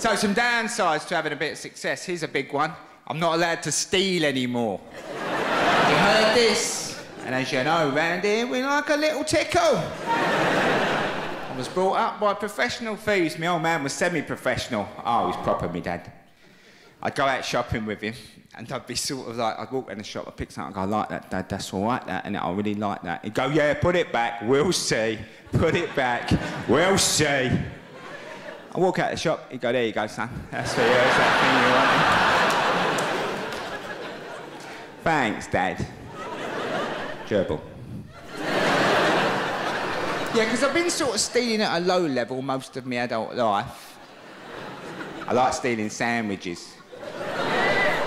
So, some downsides to having a bit of success. Here's a big one. I'm not allowed to steal anymore. you heard this? And as you know, round here, we like a little tickle. I was brought up by professional thieves. My old man was semi-professional. Oh, he's proper, me dad. I'd go out shopping with him, and I'd be sort of like, I'd walk in the shop, I'd pick something, I'd go, I like that, Dad, that's all right, that, and I really like that. He'd go, yeah, put it back, we'll see. Put it back, we'll see. I walk out of the shop, he'd go, there you go, son. That's for you, that's that thing you wanted. Eh? Thanks, Dad. Gerbil. Yeah, because I've been sort of stealing at a low level most of my adult life. I like stealing sandwiches.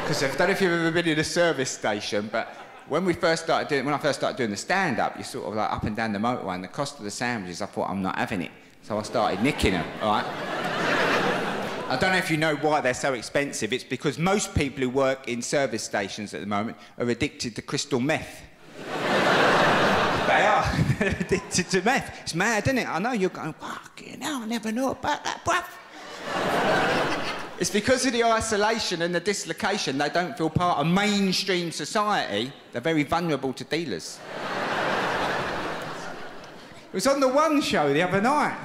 Because I don't know if you've ever been in a service station, but when we first started doing, when I first started doing the stand-up, you sort of like up and down the motorway, and the cost of the sandwiches, I thought I'm not having it, so I started nicking them. All right. I don't know if you know why they're so expensive. It's because most people who work in service stations at the moment are addicted to crystal meth. they are addicted to meth. It's mad, isn't it? I know you're going, fucking hell, I never knew about that, bruv. It's because of the isolation and the dislocation, they don't feel part of mainstream society. They're very vulnerable to dealers. it was on the One show the other night.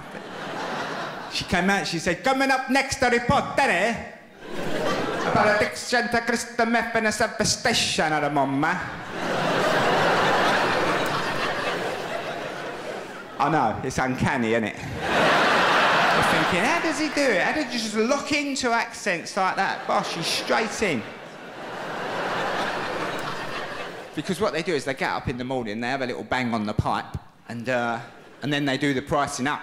She came out, she said, coming up next to report, eh? About addiction to crystal meth in a service station at the moment. I know, it's uncanny, isn't it? You're thinking, how does he do it? How did you just lock into accents like that? Bosh, he's straight in. Because what they do is they get up in the morning, they have a little bang on the pipe, and, uh, and then they do the pricing up.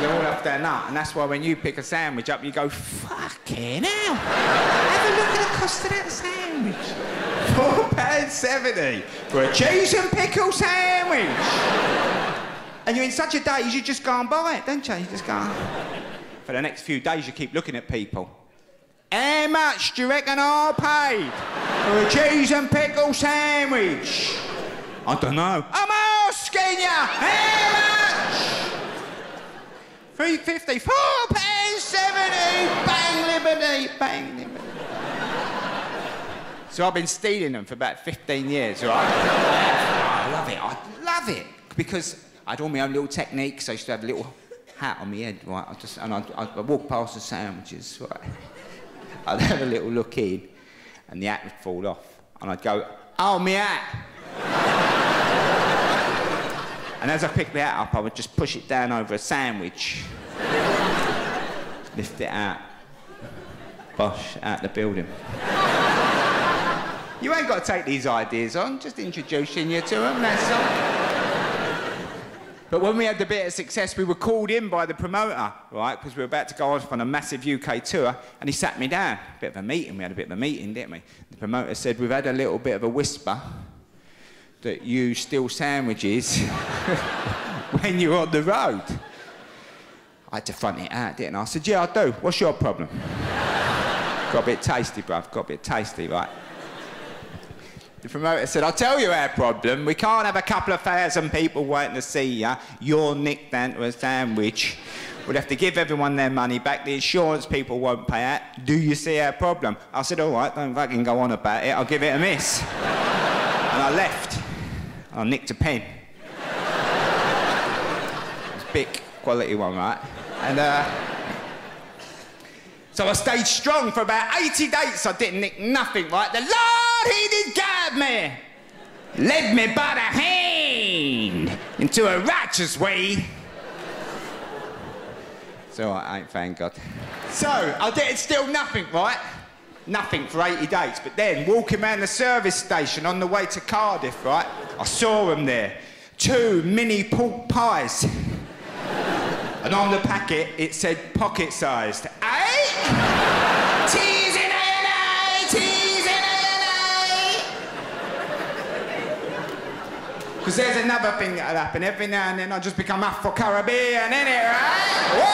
They're all off their nut, and that's why when you pick a sandwich up, you go, fucking hell! Have a look at the cost of that sandwich. Four pounds seventy for a cheese and pickle sandwich. And you're in such a daze, you just go and buy it, don't you? You just go. For the next few days, you keep looking at people. How much do you reckon I paid for a cheese and pickle sandwich? I don't know. I'm asking you, how much? Three fifty, four pounds seventy. Bang liberty, bang liberty. So I've been stealing them for about 15 years, right? I love it. I love it because I had all my own little techniques. I used to have a little hat on my head, right? I just, and I'd, I'd walk past the sandwiches, right? I'd have a little look in, and the hat would fall off. And I'd go, oh, my hat! And as I picked that up, I would just push it down over a sandwich, lift it out, bosh, out the building. you ain't got to take these ideas on, just introducing you to them, that's all. But when we had the bit of success, we were called in by the promoter, right? Because we were about to go off on a massive UK tour, and he sat me down. Bit of a meeting. We had a bit of a meeting, didn't we? The promoter said, "We've had a little bit of a whisper that you steal sandwiches when you're on the road." I had to front it out, didn't I? I said, "Yeah, I do. What's your problem?" got a bit tasty, bruv. Got a bit tasty, right? The promoter said, I'll tell you our problem. We can't have a couple of thousand people waiting to see you. You're nicked into a sandwich. We'd have to give everyone their money back. The insurance people won't pay out. Do you see our problem? I said, all right, don't fucking go on about it. I'll give it a miss. and I left. I nicked a pen. It's a big quality one, right? And, uh, so I stayed strong for about 80 days. I didn't nick nothing, right? The Lord, He did guide me, led me by the hand into a righteous way. So I ain't, thank God. So I didn't steal nothing, right? Nothing for 80 days. But then, walking around the service station on the way to Cardiff, right? I saw them there. Two mini pork pies. And on the packet, it said pocket sized. A&A, teasing A&A. Because there's another thing that'll happen. Every now and then I'll just become Afro-Caribbean, innit, right?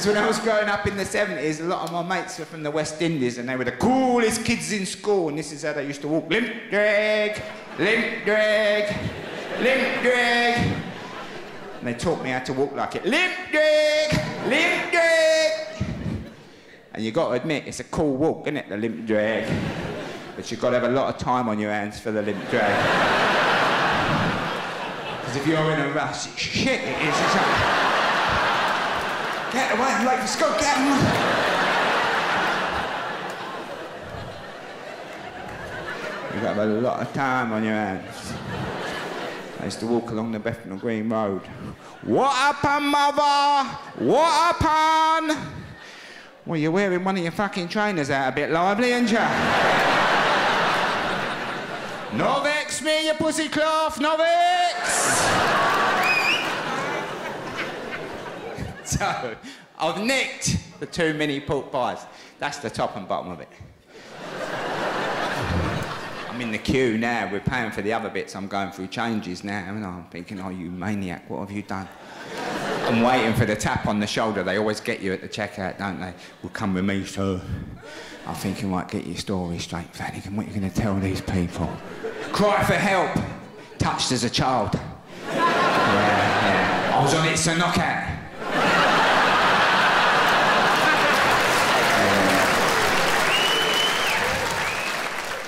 Because when I was growing up in the 70s, a lot of my mates were from the West Indies and they were the coolest kids in school. And this is how they used to walk. Limp drag, limp drag limp drag. And they taught me how to walk like it. Limp drag! Limp drag! And you got to admit, it's a cool walk, isn't it, the limp drag? But you've got to have a lot of time on your hands for the limp drag. Because if you're in a rush, it's shit, it is. It's like, away, I'm late for school, get away. You've got a lot of time on your hands. I used to walk along the Bethnal Green Road. What happened, mother? What happened? Well, you're wearing one of your fucking trainers out a bit lively, ain't you? no vex me, you pussy cloth, no so, I've nicked the two mini pork pies. That's the top and bottom of it. I'm in the queue now. We're paying for the other bits. I'm going through changes now. And I'm thinking, oh, you maniac, what have you done? I'm waiting for the tap on the shoulder. They always get you at the checkout, don't they? Well, come with me, sir. I'm thinking, right, get your story straight, Flanagan. What are you going to tell these people? Cry for help. Touched as a child. yeah, yeah. I was on it, so knockout.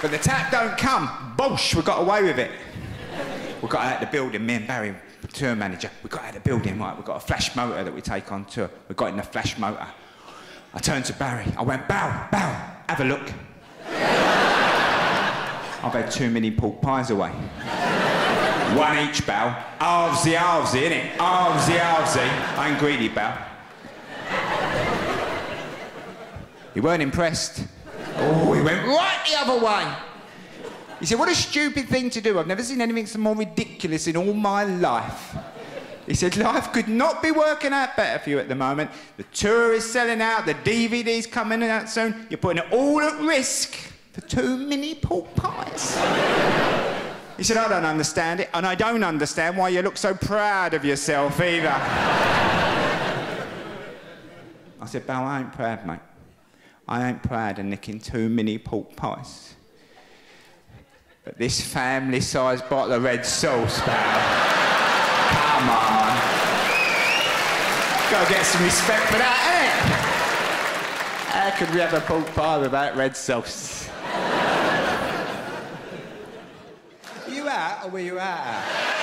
But the tap don't come. Bosh, we got away with it. We got out the building, me and Barry, the tour manager, we got out the building, right, we got a flash motor that we take on tour. We got in the flash motor. I turned to Barry, I went, bow, bow, have a look. I've had too many pork pies away. One each, bow. Halvesy, halvesy, innit? Halvesy, halvesy. Eh? I ain't greedy, bow. He weren't impressed. Oh, he went right the other way. He said, What a stupid thing to do. I've never seen anything so more ridiculous in all my life. He said, Life could not be working out better for you at the moment. The tour is selling out, the DVD's coming out soon. You're putting it all at risk for two mini pork pies. he said, I don't understand it, and I don't understand why you look so proud of yourself either. I said, Bal, I ain't proud, mate. I ain't proud of nicking two mini pork pies. But this family-sized bottle of red sauce, pal. Come on. Gotta get some respect for that, eh? How could we have a pork pie without red sauce? You out or were you out?